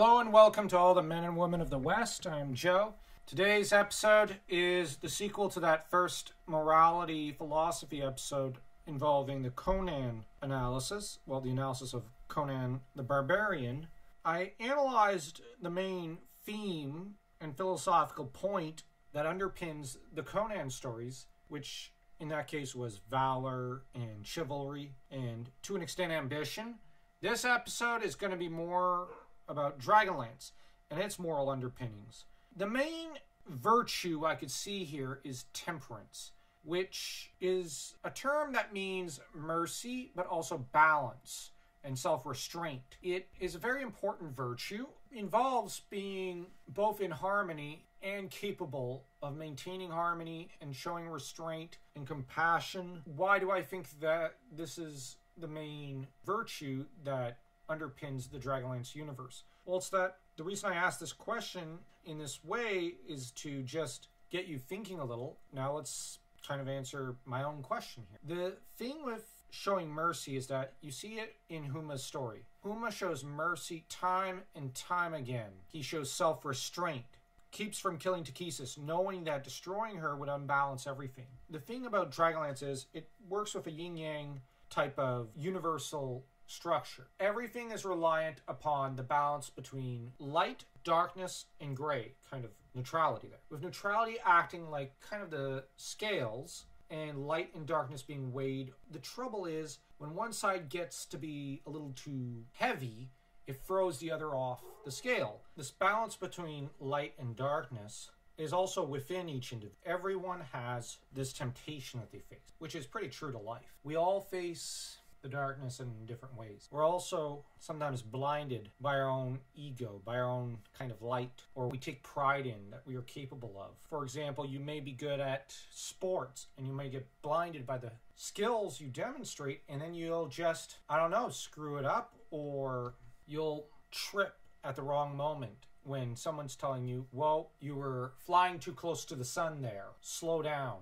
Hello and welcome to all the men and women of the West. I'm Joe. Today's episode is the sequel to that first morality philosophy episode involving the Conan analysis, well, the analysis of Conan the Barbarian. I analyzed the main theme and philosophical point that underpins the Conan stories, which in that case was valor and chivalry and to an extent ambition. This episode is going to be more about Dragonlance and its moral underpinnings. The main virtue I could see here is temperance, which is a term that means mercy but also balance and self restraint. It is a very important virtue, involves being both in harmony and capable of maintaining harmony and showing restraint and compassion. Why do I think that this is the main virtue that underpins the Dragonlance universe? Well, it's that the reason I ask this question in this way is to just get you thinking a little. Now let's kind of answer my own question here. The thing with showing mercy is that you see it in Huma's story. Huma shows mercy time and time again. He shows self restraint, keeps from killing Takhisis, knowing that destroying her would unbalance everything. The thing about Dragonlance is it works with a yin yang type of universal structure. Everything is reliant upon the balance between light, darkness, and gray, kind of neutrality there. With neutrality acting like kind of the scales and light and darkness being weighed, the trouble is when one side gets to be a little too heavy, it throws the other off the scale. This balance between light and darkness is also within each individual. Everyone has this temptation that they face, which is pretty true to life. We all face the darkness in different ways. We're also sometimes blinded by our own ego, by our own kind of light, or we take pride in that we are capable of. For example, you may be good at sports and you may get blinded by the skills you demonstrate, and then you'll just, I don't know, screw it up, or you'll trip at the wrong moment when someone's telling you, well, you were flying too close to the sun there, slow down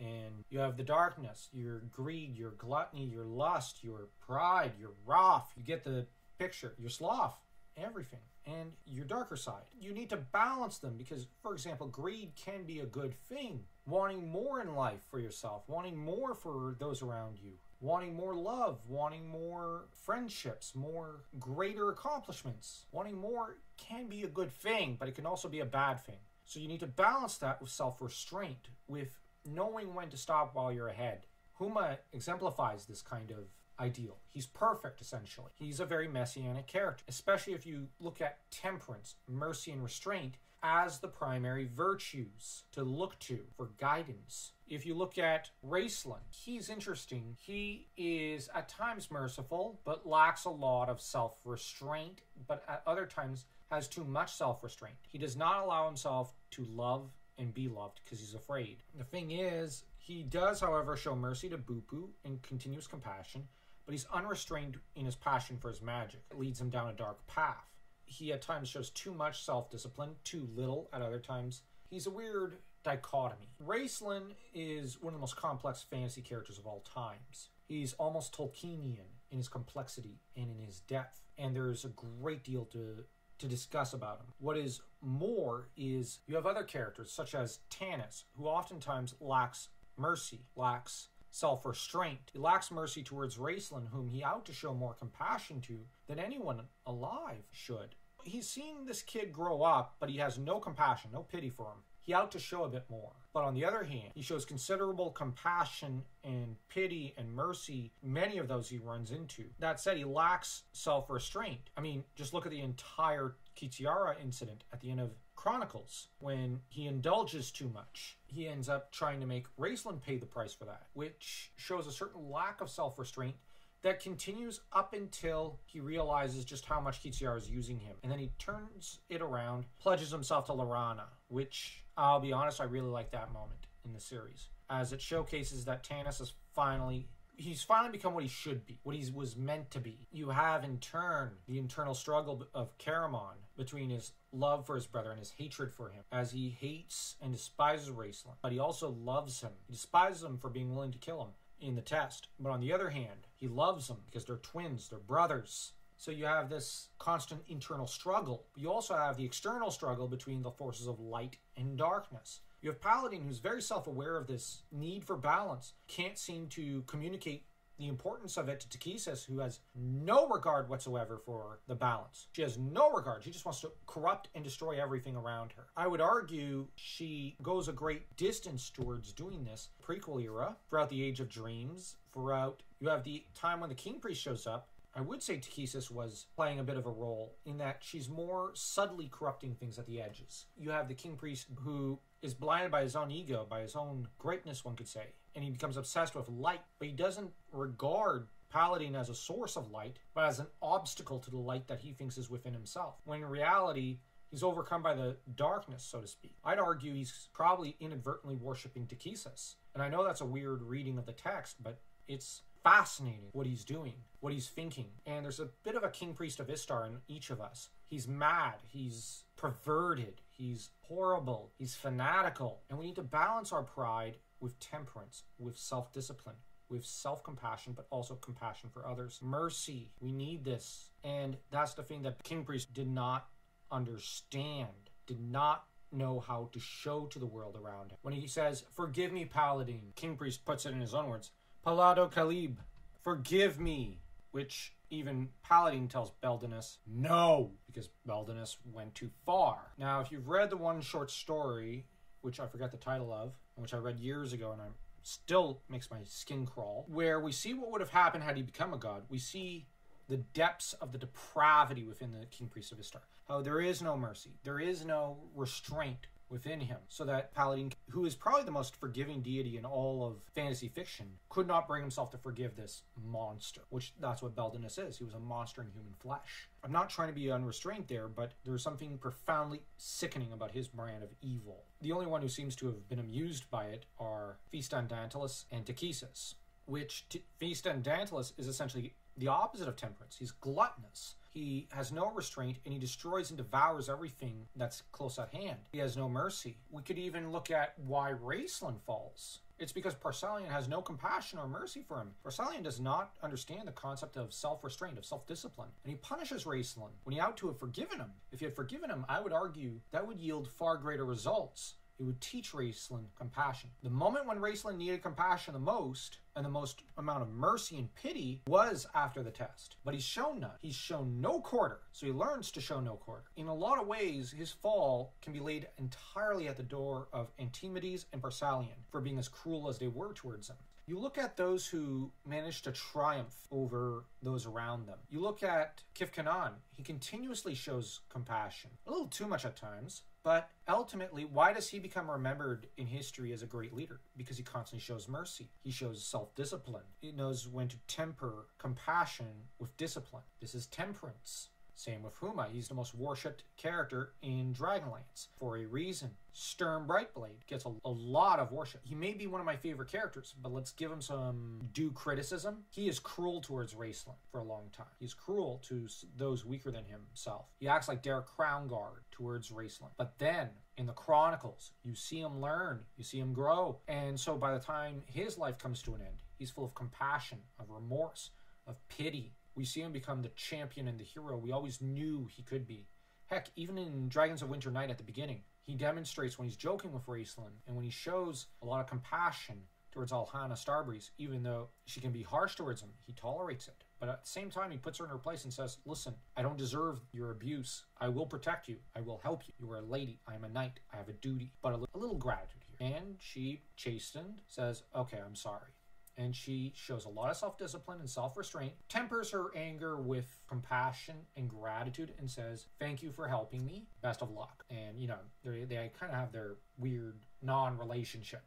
and you have the darkness, your greed, your gluttony, your lust, your pride, your wrath. You get the picture, your sloth, everything, and your darker side. You need to balance them because, for example, greed can be a good thing. Wanting more in life for yourself, wanting more for those around you, wanting more love, wanting more friendships, more greater accomplishments. Wanting more can be a good thing, but it can also be a bad thing. So you need to balance that with self restraint, with knowing when to stop while you're ahead. Huma exemplifies this kind of ideal. He's perfect, essentially. He's a very messianic character, especially if you look at temperance, mercy, and restraint as the primary virtues to look to for guidance. If you look at Raistlin, he's interesting. He is at times merciful, but lacks a lot of self restraint, but at other times has too much self restraint. He does not allow himself to love and be loved because he's afraid. The thing is, he does, however, show mercy to Bupu and continuous compassion, but he's unrestrained in his passion for his magic. It leads him down a dark path. He at times shows too much self discipline, too little at other times. He's a weird dichotomy. Raistlin is one of the most complex fantasy characters of all times. He's almost Tolkienian in his complexity and in his depth, and there's a great deal to to discuss about him. What is more is you have other characters such as Tanis, who oftentimes lacks mercy, lacks self restraint. He lacks mercy towards Raistlin, whom he ought to show more compassion to than anyone alive should. He's seen this kid grow up, but he has no compassion, no pity for him. He ought to show a bit more. But on the other hand, he shows considerable compassion and pity and mercy, many of those he runs into. That said, he lacks self restraint. I mean, just look at the entire Kitiara incident at the end of Chronicles when he indulges too much. He ends up trying to make Raistlin pay the price for that, which shows a certain lack of self restraint that continues up until he realizes just how much Kitiara is using him. And then he turns it around, pledges himself to Laurana, which I'll be honest, I really like that moment in the series. As it showcases that Tanis is finally he's finally become what he should be, what he was meant to be. You have in turn the internal struggle of Caramon between his love for his brother and his hatred for him, as he hates and despises Raistlin, but he also loves him. He despises him for being willing to kill him in the test. But on the other hand, he loves them because they're twins, they're brothers. So you have this constant internal struggle. You also have the external struggle between the forces of light and darkness. You have Paladine, who's very self aware of this need for balance, can't seem to communicate the importance of it to Takhisis, who has no regard whatsoever for the balance. She has no regard. She just wants to corrupt and destroy everything around her. I would argue she goes a great distance towards doing this. Prequel era, throughout the Age of Dreams, throughout you have the time when the King Priest shows up. I would say Takhisis was playing a bit of a role in that she's more subtly corrupting things at the edges. You have the King Priest who is blinded by his own ego, by his own greatness, one could say, and he becomes obsessed with light, but he doesn't regard Paladine as a source of light, but as an obstacle to the light that he thinks is within himself. When in reality, he's overcome by the darkness, so to speak. I'd argue he's probably inadvertently worshipping Takhisis. And I know that's a weird reading of the text, but it's fascinating what he's doing, what he's thinking. And there's a bit of a king priest of Istar in each of us. He's mad, he's perverted, he's horrible, he's fanatical. And we need to balance our pride with temperance, with self discipline, with self compassion, but also compassion for others. Mercy, we need this. And that's the thing that King Priest did not understand, did not know how to show to the world around him. When he says, Forgive me, Paladine, King Priest puts it in his own words, Palado Kalib, forgive me, which even Paladine tells Beldinas no, because Beldinas went too far. Now, if you've read the one short story, which I forget the title of, which I read years ago and I'm still makes my skin crawl, where we see what would have happened had he become a god. We see the depths of the depravity within the King Priest of Istar. How there is no mercy, there is no restraint within him, so that Paladine, who is probably the most forgiving deity in all of fantasy fiction, could not bring himself to forgive this monster, which that's what Beldinas is. He was a monster in human flesh. I'm not trying to be unrestrained there, but there's something profoundly sickening about his brand of evil. The only one who seems to have been amused by it are Fistandantilus and Takhisis, which T- Fistandantilus is essentially the opposite of temperance. He's gluttonous. He has no restraint and he destroys and devours everything that's close at hand. He has no mercy. We could even look at why Raistlin falls. It's because Par-Salian has no compassion or mercy for him. Par-Salian does not understand the concept of self restraint, of self discipline, and he punishes Raistlin when he ought to have forgiven him. If he had forgiven him, I would argue that would yield far greater results it would teach Raistlin compassion. The moment when Raistlin needed compassion the most, and the most amount of mercy and pity, was after the test. But he's shown none. He's shown no quarter, so he learns to show no quarter. In a lot of ways, his fall can be laid entirely at the door of Antimodes and Par-Salian for being as cruel as they were towards him. You look at those who managed to triumph over those around them. You look at Kith-Kanan. He continuously shows compassion, a little too much at times, but ultimately, why does he become remembered in history as a great leader? Because he constantly shows mercy. He shows self discipline. He knows when to temper compassion with discipline. This is temperance. Same with Huma. He's the most worshipped character in Dragonlance for a reason. Sturm Brightblade gets a, a, lot of worship. He may be one of my favorite characters, but let's give him some due criticism. He is cruel towards Raistlin for a long time. He's cruel to those weaker than himself. He acts like Derek Crownguard towards Raistlin. But then in the Chronicles, you see him learn, you see him grow. And so by the time his life comes to an end, he's full of compassion, of remorse, of pity, we see him become the champion and the hero we always knew he could be. Heck, even in Dragons of Winter Night at the beginning, he demonstrates when he's joking with Raistlin and when he shows a lot of compassion towards Alhana Starbreeze, even though she can be harsh towards him, he tolerates it. But at the same time, he puts her in her place and says, Listen, I don't deserve your abuse. I will protect you. I will help you. You are a lady. I am a knight. I have a duty. But a, a little gratitude here. And she, chastened, says, Okay, I'm sorry and she shows a lot of self discipline and self restraint, tempers her anger with compassion and gratitude, and says, Thank you for helping me. Best of luck. And, you know, they, they kind of have their weird non relationship.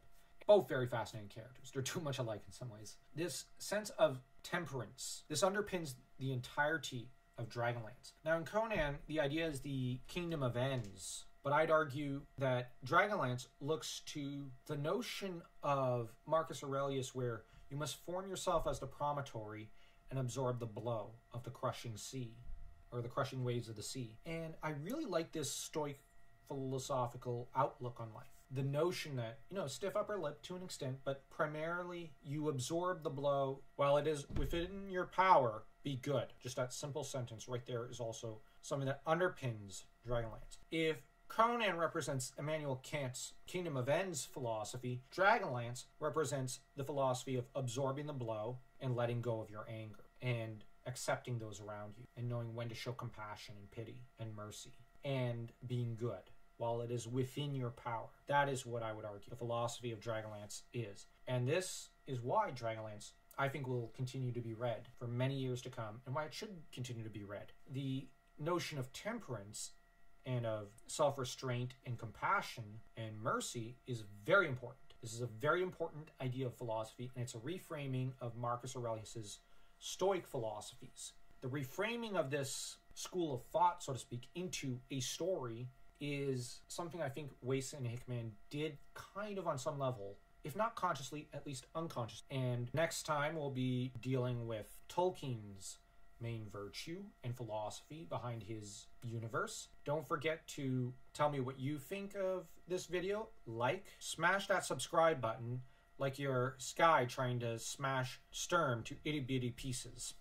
Both very fascinating characters. They're too much alike in some ways. This sense of temperance, this underpins the entirety of Dragonlance. Now, in Conan, the idea is the kingdom of ends but I'd argue that Dragonlance looks to the notion of Marcus Aurelius, where you must form yourself as the promontory and absorb the blow of the crushing sea or the crushing waves of the sea. And I really like this stoic philosophical outlook on life. The notion that, you know, stiff upper lip to an extent, but primarily you absorb the blow while it is within your power be good. Just that simple sentence right there is also something that underpins Dragonlance. If Conan represents Immanuel Kant's Kingdom of Ends philosophy, Dragonlance represents the philosophy of absorbing the blow and letting go of your anger and accepting those around you and knowing when to show compassion and pity and mercy and being good while it is within your power. That is what I would argue the philosophy of Dragonlance is. And this is why Dragonlance, I think, will continue to be read for many years to come and why it should continue to be read. The notion of temperance and of self restraint and compassion and mercy is very important. This is a very important idea of philosophy, and it's a reframing of Marcus Aurelius's Stoic philosophies. The reframing of this school of thought, so to speak, into a story is something I think Weis and Hickman did kind of on some level, if not consciously, at least unconscious. And next time we'll be dealing with Tolkien's main virtue and philosophy behind his universe. Don't forget to tell me what you think of this video. Like, smash that subscribe button like you're Skie trying to smash Sturm to itty bitty pieces.